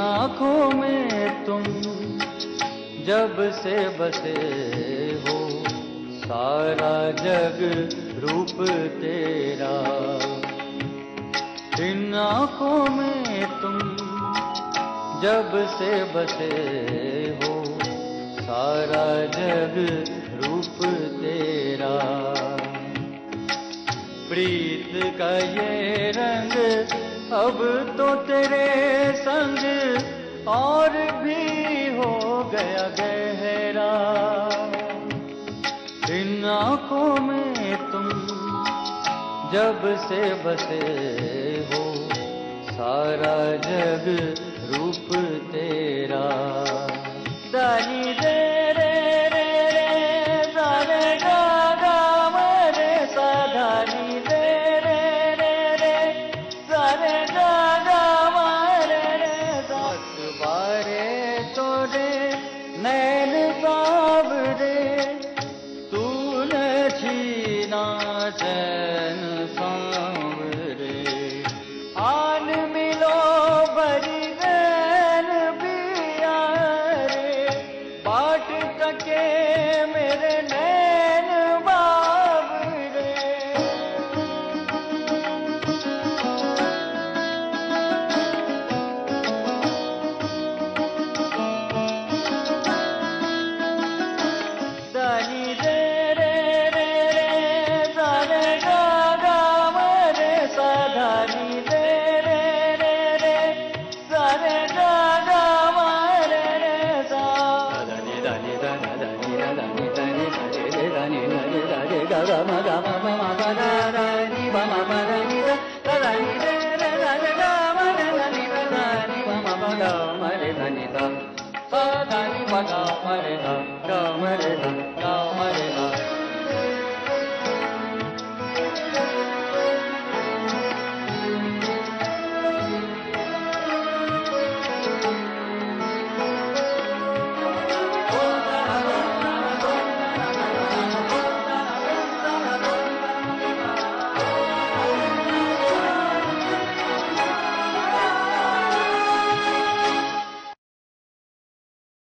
आँखों में तुम जब से बसे हो। सारा जग रूप तेरा। इन आँखों में तुम जब से बसे हो, सारा जग रूप तेरा। प्रीत का ये रंग अब तो तेरे संग और भी हो गया गहरा। इन आँखों में तुम जब से बसे हो सारा जग रूप तेरा। दानी दे day. come ma re ga ga ma re ga